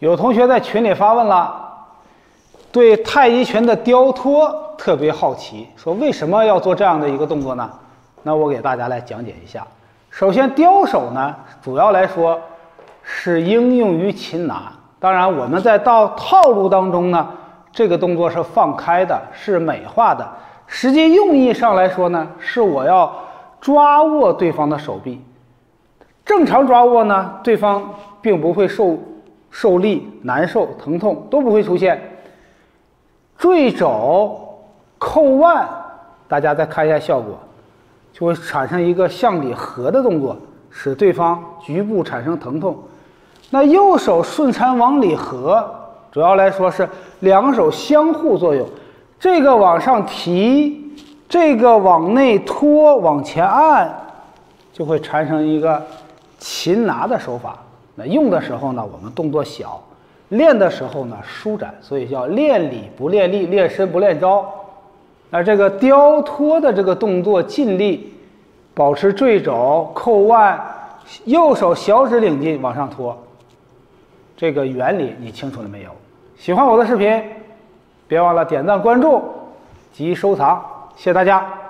有同学在群里发问了，对太极拳的雕托特别好奇，说为什么要做这样的一个动作呢？那我给大家来讲解一下。首先，雕手呢，主要来说是应用于擒拿。当然，我们在到套路当中呢，这个动作是放开的，是美化的。实际用意上来说呢，是我要抓握对方的手臂。正常抓握呢，对方并不会受。受力、难受、疼痛都不会出现。坠肘、扣腕，大家再看一下效果，就会产生一个向里合的动作，使对方局部产生疼痛。那右手顺产往里合，主要来说是两手相互作用，这个往上提，这个往内拖、往前按，就会产生一个擒拿的手法。用的时候呢，我们动作小；练的时候呢，舒展，所以叫练理不练力，练身不练招。那这个雕托的这个动作，尽力保持坠肘、扣腕，右手小指领进往上托。这个原理你清楚了没有？喜欢我的视频，别忘了点赞、关注及收藏，谢谢大家。